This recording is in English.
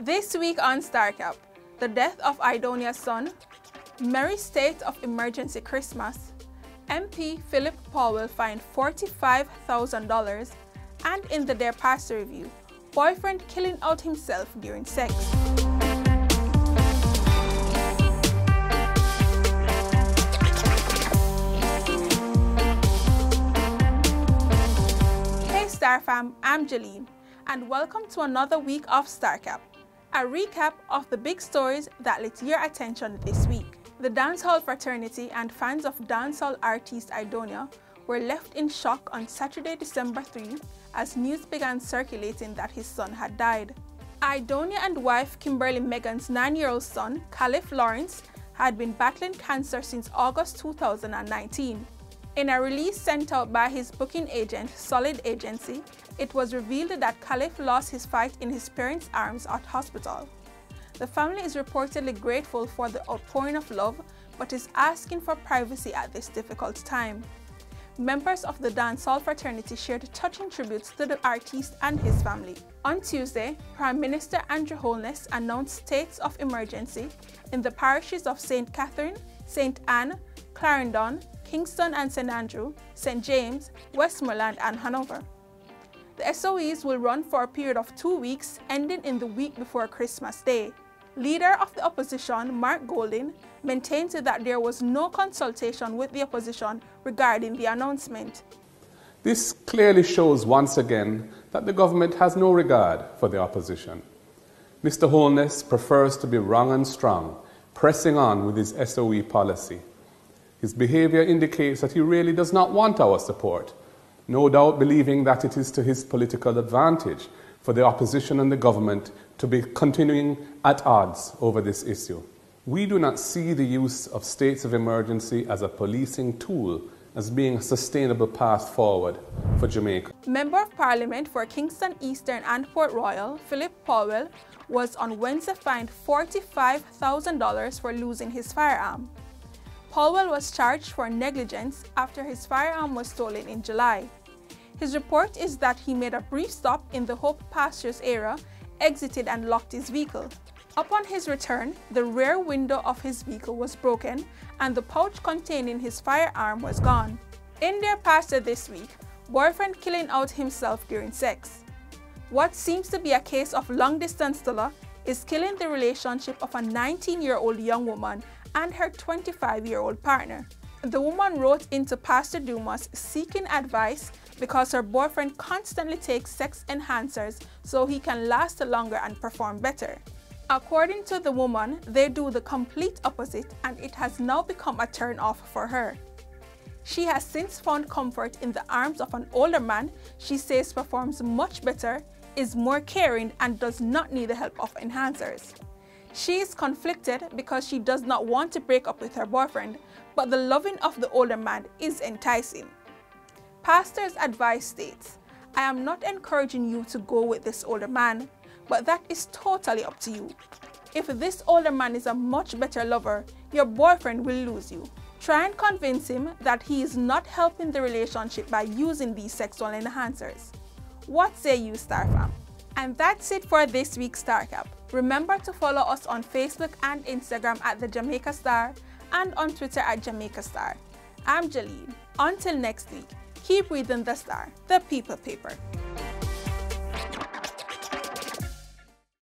This week on StarCap, the death of Aidonia's son, Merry State of Emergency Christmas, MP Phillip Paulwell fined $45,000, and in the Dear Pastor review, boyfriend killing out himself during sex. Hey Star Fam, I'm Jalene, and welcome to another week of StarCap a recap of the big stories that lit your attention this week. The dancehall fraternity and fans of dancehall artist Aidonia were left in shock on Saturday, December 3 as news began circulating that his son had died. Aidonia and wife Kimberly Megan's nine-year-old son, Caliph Lawrence, had been battling cancer since August 2019. In a release sent out by his booking agent, Solid Agency, it was revealed that Khalif lost his fight in his parents' arms at hospital. The family is reportedly grateful for the outpouring of love, but is asking for privacy at this difficult time. Members of the dancehall fraternity shared touching tributes to the artist and his family. On Tuesday, Prime Minister Andrew Holness announced states of emergency in the parishes of St. Catherine, St. Ann, Clarendon, Kingston and St. Andrew, St. James, Westmoreland and Hanover. The SOEs will run for a period of two weeks, ending in the week before Christmas Day. Leader of the opposition, Mark Golding, maintains that there was no consultation with the opposition regarding the announcement. This clearly shows once again that the government has no regard for the opposition. Mr. Holness prefers to be wrong and strong, pressing on with his SOE policy. His behavior indicates that he really does not want our support, no doubt believing that it is to his political advantage for the opposition and the government to be continuing at odds over this issue. We do not see the use of states of emergency as a policing tool as being a sustainable path forward for Jamaica. Member of Parliament for Kingston Eastern and Port Royal, Phillip Paulwell, was on Wednesday fined $45,000 for losing his firearm. Paulwell was charged for negligence after his firearm was stolen in July. His report is that he made a brief stop in the Hope Pastures area, exited and locked his vehicle. Upon his return, the rear window of his vehicle was broken and the pouch containing his firearm was gone. In Dear Pastor this week, boyfriend killing out himself during sex. What seems to be a case of long-distance thriller is killing the relationship of a 19-year-old young woman and her 25-year-old partner. The woman wrote into Pastor Dumas seeking advice because her boyfriend constantly takes sex enhancers so he can last longer and perform better. According to the woman, they do the complete opposite and it has now become a turn off for her. She has since found comfort in the arms of an older man she says performs much better, is more caring and does not need the help of enhancers. She is conflicted because she does not want to break up with her boyfriend, but the loving of the older man is enticing. Pastor's advice states, I am not encouraging you to go with this older man, but that is totally up to you. If this older man is a much better lover, your boyfriend will lose you. Try and convince him that he is not helping the relationship by using these sexual enhancers. What say you, StarFam? And that's it for this week's StarCap. Remember to follow us on Facebook and Instagram at The Jamaica Star and on Twitter at Jamaica Star. I'm Jalene. Until next week, keep reading The Star, the people paper.